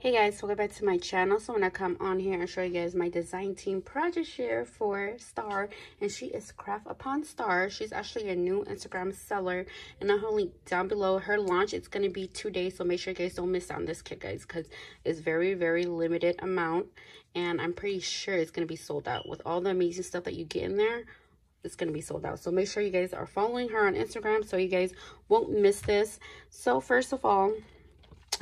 Hey guys, welcome back to my channel. So when I come on here and show you guys my design team project share for Star. And she is Craft Upon Star. She's actually a new Instagram seller. And I'll link down below her launch. It's going to be two days. So make sure you guys don't miss out on this kit guys. Because it's very, very limited amount. And I'm pretty sure it's going to be sold out. With all the amazing stuff that you get in there it's going to be sold out. So make sure you guys are following her on Instagram so you guys won't miss this. So first of all,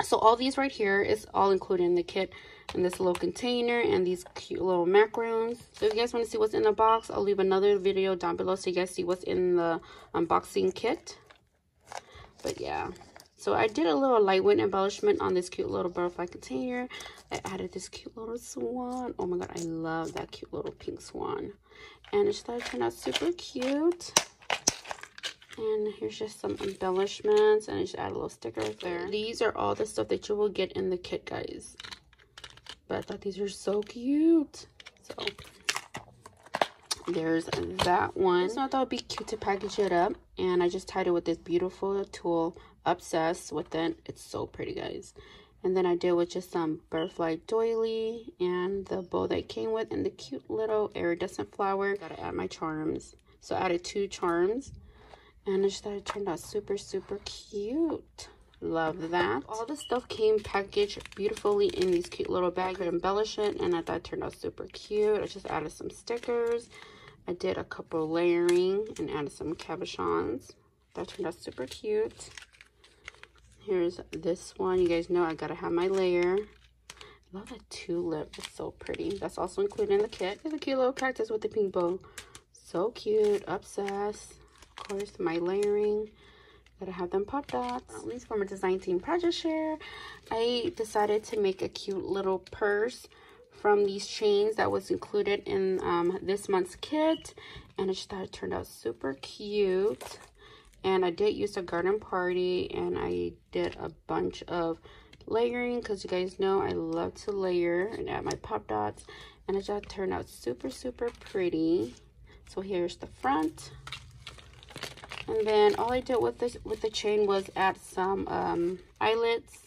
so all these right here is all included in the kit in this little container and these cute little macaroons. So if you guys want to see what's in the box, I'll leave another video down below so you guys see what's in the unboxing kit. But yeah. So I did a little lightweight embellishment on this cute little butterfly container. I added this cute little swan. Oh my god, I love that cute little pink swan. And it started turned out super cute. And here's just some embellishments. And I just add a little sticker right there. These are all the stuff that you will get in the kit, guys. But I thought these were so cute. So, there's that one. So I thought it would be cute to package it up. And I just tied it with this beautiful tulle. Obsessed with it. It's so pretty, guys. And then I did with just some butterfly doily and the bow that came with and the cute little iridescent flower. Gotta add my charms. So I added two charms and I just thought it turned out super, super cute. Love that. All the stuff came packaged beautifully in these cute little bags. to embellish it, and I thought it turned out super cute. I just added some stickers. I did a couple layering and added some cabochons. That turned out super cute. Here's this one. You guys know I gotta have my layer. I love that tulip. It's so pretty. That's also included in the kit. It's a cute little cactus with the pink bow. So cute. Obsessed course, my layering. Gotta have them pop dots. At least from a design team project share, I decided to make a cute little purse from these chains that was included in um, this month's kit. And I just thought it turned out super cute. And I did use a garden party and I did a bunch of layering because you guys know I love to layer and add my pop dots. And it just turned out super, super pretty. So here's the front. And then all I did with this with the chain was add some um, eyelets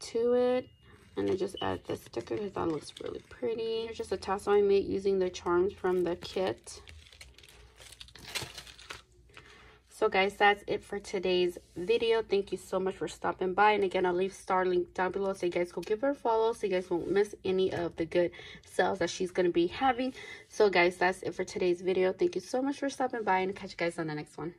to it. And I just add the sticker because that looks really pretty. Here's just a tassel I made using the charms from the kit. So guys, that's it for today's video. Thank you so much for stopping by. And again, I'll leave Star's link down below so you guys go give her a follow so you guys won't miss any of the good sales that she's going to be having. So guys, that's it for today's video. Thank you so much for stopping by and catch you guys on the next one.